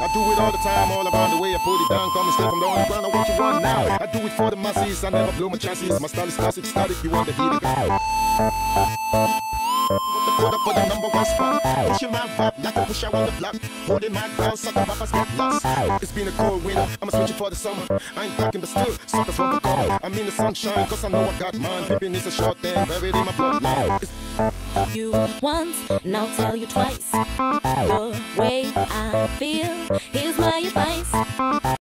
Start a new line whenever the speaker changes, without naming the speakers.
I do it all the time, all around the way. I put it down, coming straight from the underground. I want you run now. I do it for the masses. I never blow my chances. My style is classic, static. You want the heat? Put up for the number one spot. Pushing my vibe like a push out on the block. Holding my ground, sucker rappers get lost. It's been a cold winter, I'ma switch it for the summer. I ain't packing, but still, suckers want to call. I'm in the sunshine, cause I know I got mine. Pippin' is a short thing, buried in my bloodline.
You once, now tell you twice. Here's my advice.